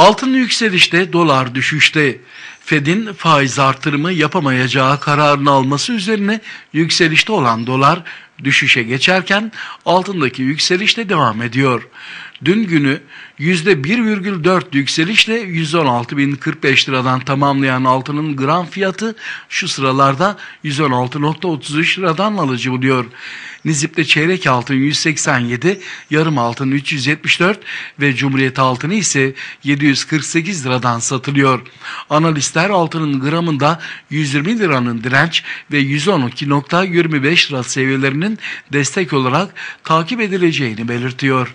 Altın yükselişte, dolar düşüşte. Fed'in faiz artırımı yapamayacağı kararını alması üzerine yükselişte olan dolar düşüşe geçerken altındaki yükseliş de devam ediyor. Dün günü %1,4 yükselişle 116.045 liradan tamamlayan altının gram fiyatı şu sıralarda 116.33 liradan alıcı buluyor. Nizip'te çeyrek altın 187, yarım altın 374 ve Cumhuriyet altını ise 748 liradan satılıyor. Analistler altının gramında 120 liranın direnç ve 112.25 lira seviyelerinin destek olarak takip edileceğini belirtiyor.